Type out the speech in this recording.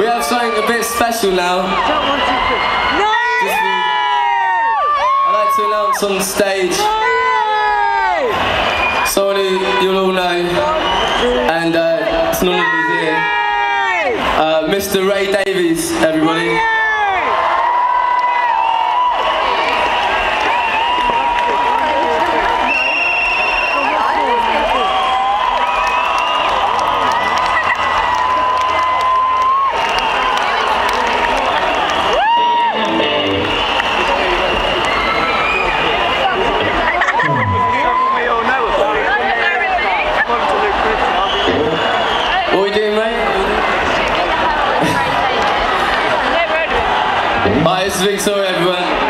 We have something a bit special now. Just, I'd like to announce on stage someone who you'll all know, and uh, it's these here. Uh, Mr. Ray Davies, everybody. is Vic Soy, everyone.